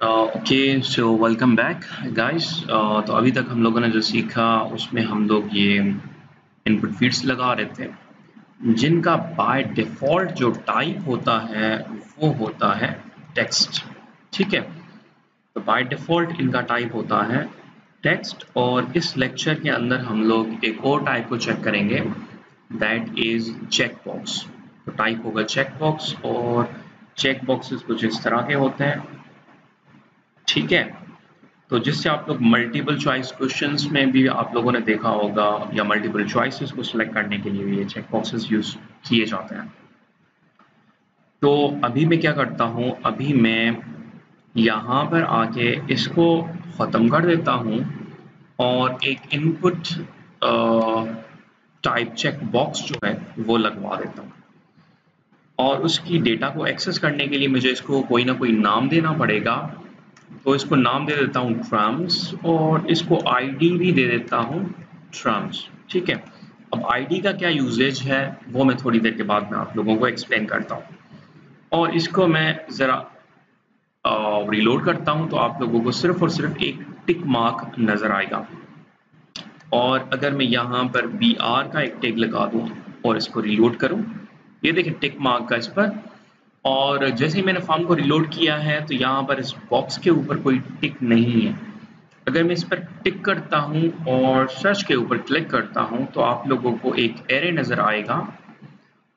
Okay so welcome back guys तो अभी तक हम लोगों ने जो सीखा, उसमें हम लोग ये इनपुट फीड्स लगा रहे थे। जिनका बाय डिफ़ॉल्ट जो टाइप होता है, वो होता है टेक्स्ट ठीक है? तो बाय डिफ़ॉल्ट इनका टाइप होता है टेक्स्ट और इस लेक्चर के अंदर हम लोग एक और टाइप को चेक करेंगे। दैट इज़ चेक बॉक्स तो टाइप होगा चेक बॉक्स और चेक बॉक्सेस कुछ इस तरह के होते हैं। ठीक है? तो जिससे आप लोग मल्टीपल चॉइस क्वेश्चंस में भी आप लोगों ने देखा होगा, या मल्टीपल चॉइसेस को सिलेक्ट करने के लिए भी ये चेक बॉक्सेस यूज़ किए जाते हैं। तो अभी मैं क्या करता हूँ, अभी मैं यहाँ पर आके इसको ख़त्म कर देता हूँ और एक इनपुट टाइप चेक बॉक्स जो है, वो लगवा देता हूँ। और उसकी डेटा को एक्सेस करने के लिए मुझे इसको कोई ना कोई नाम देना पड़ेगा। तो इसको नाम दे देता हूँ ट्राम्स और इसको आईडी भी दे देता हूँ ट्राम्स ठीक है? अब आईडी का क्या यूजेज है, वो मैं थोड़ी देर के बाद में आप लोगों को एक्सप्लेन करता हूँ। और इसको मैं ज़रा रिलोड करता हूँ तो आप लोगों को सिर्फ़ और सिर्फ़ एक टिक मार्क नज़र आएगा। और अगर मैं यहाँ पर बी आर का एक टेग लगा दूँ और इसको रिलोड करूँ, ये देखिए टिक मार्क का इस पर और जैसे ही मैंने फॉर्म को रिलोड किया है तो यहाँ पर इस बॉक्स के ऊपर कोई टिक नहीं है। अगर मैं इस पर टिक करता हूँ और सर्च के ऊपर क्लिक करता हूँ तो आप लोगों को एक एरे नज़र आएगा,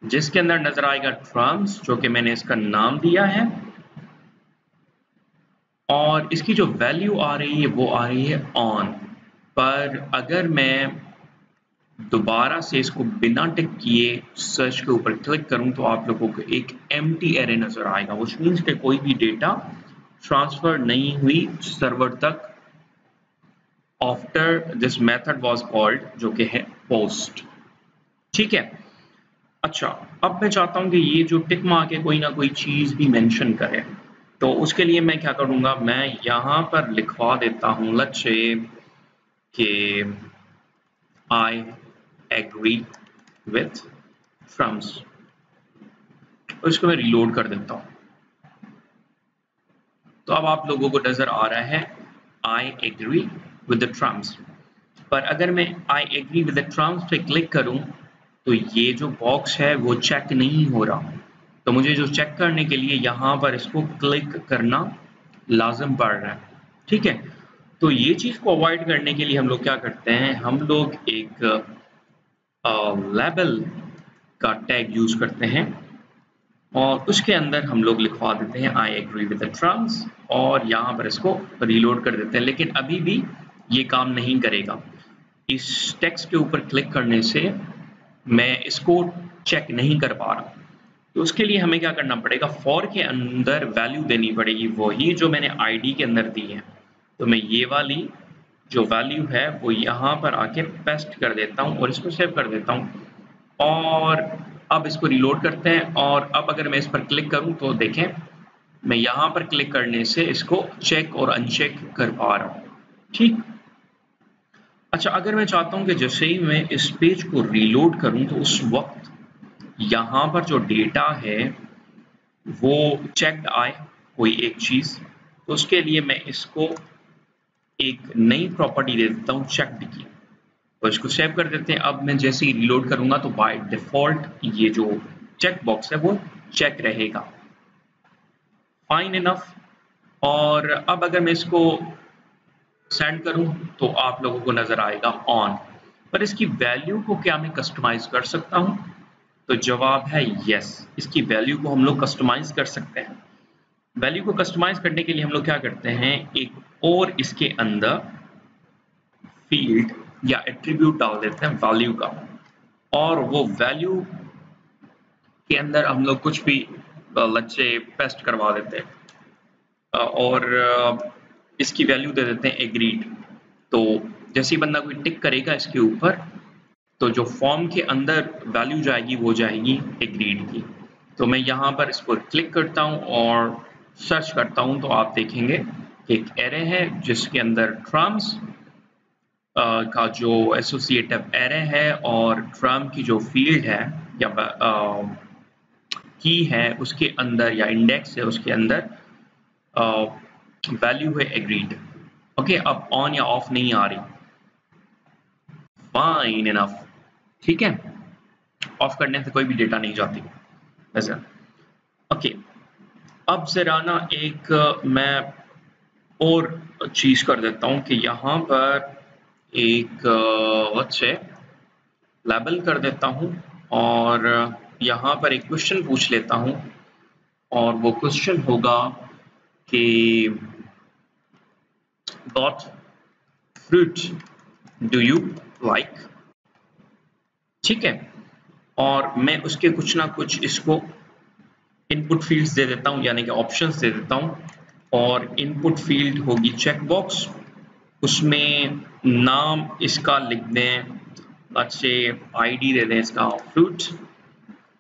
जिसके अंदर नज़र आएगा ट्रम्स जो कि मैंने इसका नाम दिया है। और इसकी जो वैल्यू आ रही है, वो आ रही है ऑन पर अगर मैं दोबारा से इसको बिना टिक किए सर्च के ऊपर क्लिक करूँ तो आप लोगों को एक एम एरे नज़र आएगा वो मीन्स के कोई भी डेटा ट्रांसफ़र नहीं हुई सर्वर तक after this method was called जो कि है पोस्ट ठीक है? अच्छा अब मैं चाहता हूँ कि ये जो टिक मार्क है, कोई ना कोई चीज़ भी मेंशन करे। तो उसके लिए मैं क्या करूँगा, मैं यहाँ पर लिखवा देता हूँ लच्छे के आई एग्री विथ फ्रम्स और इसको मैं रिलोड कर देता हूँ। तो अब आप लोगों को नज़र आ रहा है I agree with the terms पर अगर मैं I agree with the terms पे क्लिक करूँ तो ये जो बॉक्स है, वो चेक नहीं हो रहा। तो मुझे जो चेक करने के लिए यहाँ पर इसको क्लिक करना लाजम पड़ रहा है। ठीक है? तो ये चीज़ को अवॉइड करने के लिए हम लोग क्या करते हैं? हम लोग एक लेबल का टैग यूज़ करते हैं और उसके अंदर हम लोग लिखवा देते हैं आई एग्री विद टर्म्स और यहाँ पर इसको रिलोड कर देते हैं। लेकिन अभी भी ये काम नहीं करेगा। इस टेक्स्ट के ऊपर क्लिक करने से मैं इसको चेक नहीं कर पा रहा। तो उसके लिए हमें क्या करना पड़ेगा? फॉर के अंदर वैल्यू देनी पड़ेगी। वही जो मैंने आईडी के अंदर दी है। तो मैं ये वाली जो वैल्यू है वो यहाँ पर आके पेस्ट कर देता हूँ और इसको सेव कर देता हूँ। और अब इसको रिलोड करते हैं और अब अगर मैं इस पर क्लिक करूँ तो देखें, मैं यहाँ पर क्लिक करने से इसको चेक और अनचेक कर पा रहा हूँ। ठीक? अच्छा अगर मैं चाहता हूँ कि जैसे ही मैं इस पेज को रिलोड करूँ तो उस वक्त यहाँ पर जो डेटा है वो चेक्ड आए कोई एक चीज़ तो उसके लिए मैं इसको एक नई प्रॉपर्टी दे देता हूँ चेकड की तो इसको सेव कर देते हैं। अब मैं जैसे ही रिलोड करूँगा तो बाय डिफ़ॉल्ट ये जो चेक बॉक्स है वो चेक रहेगा। फाइन इनफ और अब अगर मैं इसको सेंड करूँ तो आप लोगों को नज़र आएगा ऑन पर इसकी वैल्यू को क्या मैं कस्टमाइज कर सकता हूँ? तो जवाब है यस इसकी वैल्यू को हम लोग कस्टमाइज कर सकते हैं। वैल्यू को कस्टमाइज करने के लिए हम लोग क्या करते हैं? एक और इसके अंदर फ़ील्ड या एट्रीब्यूट डाल देते हैं वैल्यू का। और वो वैल्यू के अंदर हम लोग कुछ भी लच्चे पेस्ट करवा देते हैं। और इसकी वैल्यू दे देते हैं एग्रीड तो जैसे ही बंदा कोई टिक करेगा इसके ऊपर तो जो फॉर्म के अंदर वैल्यू जाएगी, वो जाएगी एग्रीड की। तो मैं यहाँ पर इस पर क्लिक करता हूँ और सर्च करता हूँ तो आप देखेंगे एक एरे है, जिसके अंदर ट्रम्स का जो एसोसिएटिव एरे है और ट्रम की जो फ़ील्ड है, या की है, उसके अंदर या इंडेक्स है, उसके अंदर वैल्यू है एग्रीड ओके अब ऑन या ऑफ़ नहीं आ रही। फाइन इनफ ठीक है? ऑफ़ करने से कोई भी डेटा नहीं जाती। ओके अब जरा ना एक, मैं और चीज़ कर देता हूँ कि यहाँ पर एक से लेबल कर देता हूँ और यहाँ पर एक क्वेश्चन पूछ लेता हूँ और वो क्वेश्चन होगा कि what fruit do you like? ठीक है? और मैं उसके कुछ ना कुछ इसको इनपुट फील्ड्स दे देता हूँ, यानी कि ऑप्शंस दे देता हूँ। और इनपुट फ़ील्ड होगी चेक बॉक्स उसमें नाम इसका लिख दें। अच्छे आईडी दे दें इसका फ्रूट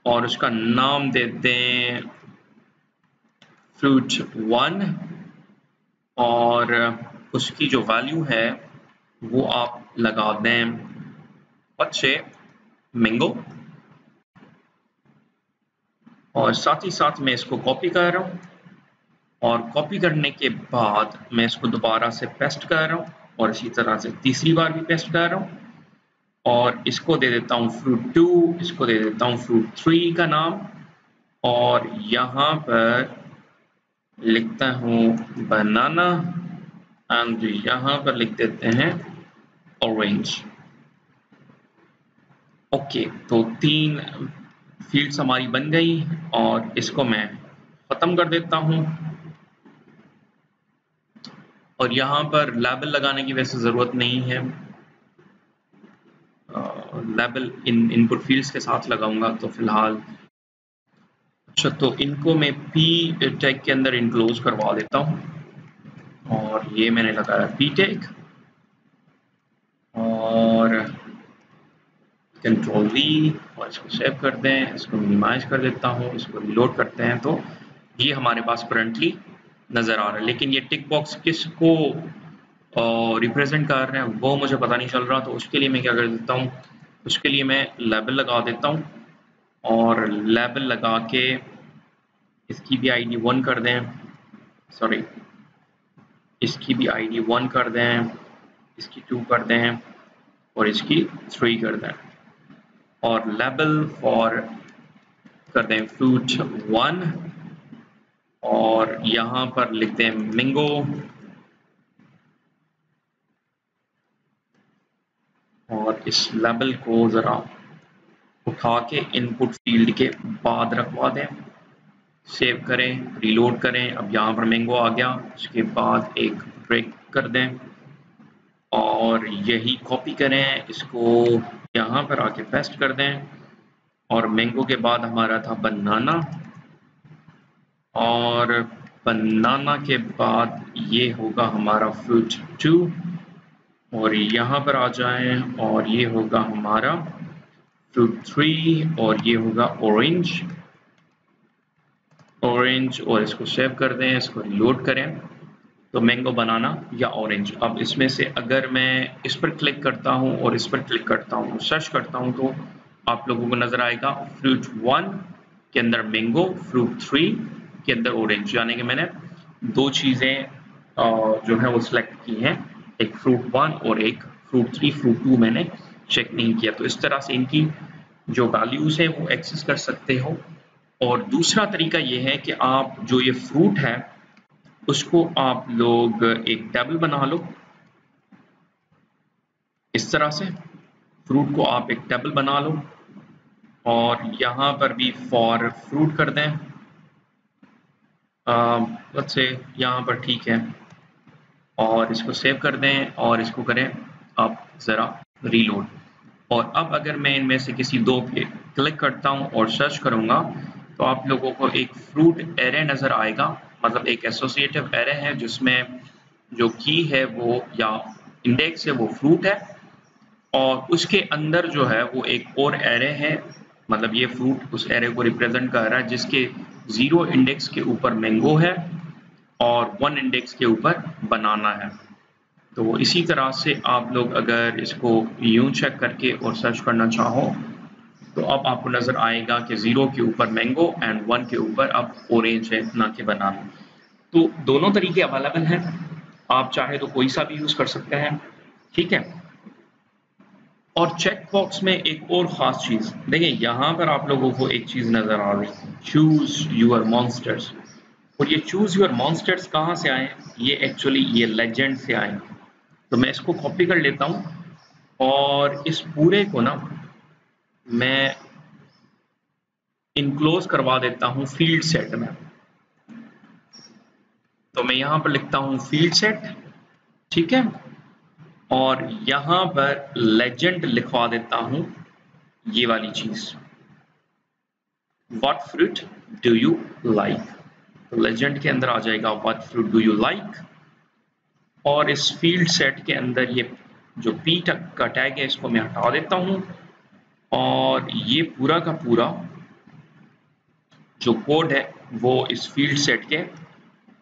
और उसका नाम दे दें फ्रूट वन और उसकी जो वैल्यू है, वो आप लगा दें। अच्छे मैंगो और साथ ही साथ मैं इसको कॉपी कर रहा हूँ। और कॉपी करने के बाद मैं इसको दोबारा से पेस्ट कर रहा हूँ और इसी तरह से तीसरी बार भी पेस्ट कर रहा हूँ। और इसको दे देता हूँ फ्रूट टू इसको दे देता हूँ फ्रूट थ्री का नाम। और यहाँ पर लिखता हूँ बनाना एंड यहाँ पर लिख देते हैं ऑरेंज ओके तो तीन फील्ड्स हमारी बन गई और इसको मैं ख़त्म कर देता हूँ। और यहाँ पर लेबल लगाने की वैसे ज़रूरत नहीं है। लेबल इन इनपुट फील्ड्स के साथ लगाऊँगा तो फ़िलहाल। अच्छा तो इनको मैं पी टैग के अंदर इनक्लोज करवा देता हूँ। और ये मैंने लगाया पी टेक और कंट्रोल वी और इसको सेव कर दें, इसको मिनिमाइज कर देता हूँ, इसको रिलोड करते हैं तो ये हमारे पास करंटली नज़र आ रहा है। लेकिन ये टिक बॉक्स किसको रिप्रेजेंट कर रहे हैं, वो मुझे पता नहीं चल रहा। तो उसके लिए मैं क्या कर देता हूँ? उसके लिए मैं लेबल लगा देता हूँ और लेबल लगा के इसकी भी आईडी वन कर दें। सॉरी इसकी भी आईडी वन कर दें, इसकी टू कर दें और इसकी थ्री कर दें। और लेबल फॉर कर दें फ्रूट वन और यहाँ पर लिखते हैं, मिंगो। और इस लेबल को ज़रा उठा के इनपुट फ़ील्ड के बाद रखवा दें। सेव करें रीलोड करें। अब यहाँ पर मैंगो आ गया। उसके बाद एक ब्रेक कर दें। और यही कॉपी करें। इसको यहाँ पर आके पेस्ट कर दें। और मैंगो के बाद हमारा था बनाना और बनाना के बाद ये होगा हमारा फ्रूट टू और यहाँ पर आ जाएँ, और ये होगा हमारा फ्रूट थ्री और ये होगा ऑरेंज ऑरेंज और इसको सेव कर दें, इसको रिलोड करें। तो मैंगो बनाना या ऑरेंज अब इसमें से अगर मैं इस पर क्लिक करता हूँ, और इस पर क्लिक करता हूँ सर्च करता हूँ तो आप लोगों को नज़र आएगा फ्रूट वन के अंदर मैंगो फ्रूट थ्री के अंदर ऑरेंज यानी कि मैंने दो चीज़ें जो है वो सिलेक्ट की हैं। एक फ्रूट वन और एक फ्रूट थ्री फ्रूट टू मैंने चेक नहीं किया। तो इस तरह से इनकी जो वैल्यूज़ हैं वो एक्सेस कर सकते हो। और दूसरा तरीका ये है कि आप जो ये फ्रूट है, उसको आप लोग एक टेबल बना लो। इस तरह से फ्रूट को आप एक टेबल बना लो। और यहाँ पर भी फॉर फ्रूट कर दें। से यहाँ पर ठीक है। और इसको सेव कर दें और इसको करें आप ज़रा रीलोड और अब अगर मैं इनमें से किसी दो पे क्लिक करता हूँ और सर्च करूँगा तो आप लोगों को एक फ्रूट एरे नज़र आएगा। मतलब एक एसोसिएटिव एरे है जिसमें जो की है वो या इंडेक्स है वो फ्रूट है। और उसके अंदर जो है वो एक और एरे है। मतलब ये फ्रूट उस एरे को रिप्रेजेंट कर रहा है जिसके ज़ीरो इंडेक्स के ऊपर मैंगो है और वन इंडेक्स के ऊपर बनाना है। तो इसी तरह से आप लोग अगर इसको यूँ चेक करके और सर्च करना चाहो तो अब आपको नज़र आएगा कि ज़ीरो के ऊपर मैंगो एंड वन के ऊपर अब ऑरेंज है, ना कि बनाना तो दोनों तरीके अवेलेबल हैं। आप चाहे तो कोई सा भी यूज़ कर सकते हैं। ठीक है? और चेक बॉक्स में एक और ख़ास चीज़। देखिए, यहाँ पर आप लोगों को एक चीज़ नज़र आ रही चूज़ यूर मॉन्स्टर्स और ये चूज़ यूर मॉन्स्टर्स कहाँ से आए? ये एक्चुअली ये लेजेंड से आए तो मैं इसको कॉपी कर लेता हूँ। और इस पूरे को ना मैं इनक्लोज करवा देता हूँ फ़ील्ड सेट में। तो मैं यहाँ पर लिखता हूँ फ़ील्ड सेट ठीक है? और यहाँ पर लेजेंड लिखवा देता हूँ ये वाली चीज़। What fruit do you like legend के अंदर आ जाएगा what fruit do you like और इस फ़ील्ड सेट के अंदर ये जो पी टक का टैग है, इसको मैं हटा देता हूँ। और ये पूरा का पूरा जो कोड है, वो इस फ़ील्ड सेट के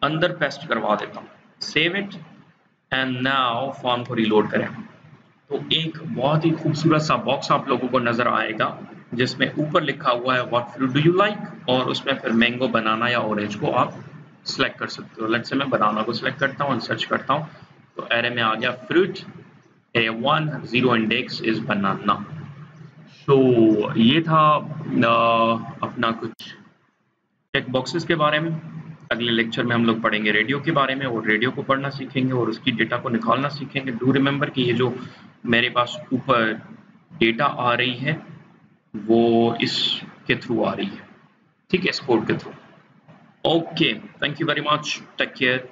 अंदर पेस्ट करवा देता हूँ। Save it and now form को रिलोड करें तो एक बहुत ही खूबसूरत सा बॉक्स आप लोगों को नज़र आएगा, जिसमें ऊपर लिखा हुआ है what fruit do you like और उसमें फिर मैंगो बनाना या ऑरेंज को आप सिलेक्ट कर सकते हो। लेट से मैं बनाना को सिलेक्ट करता हूँ सर्च करता हूँ तो एरे में आ गया fruit a one zero index is banana तो ये था अपना कुछ चेक बॉक्सेस के बारे में। अगले लेक्चर में हम लोग पढ़ेंगे रेडियो के बारे में और रेडियो को पढ़ना सीखेंगे और उसकी डेटा को निकालना सीखेंगे। डू रिमेंबर कि ये जो मेरे पास ऊपर डेटा आ रही है, वो इसके थ्रू आ रही है। ठीक है स्पोर्ट के through okay thank you very much take care